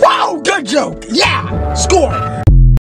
Wow, good joke. Yeah, score.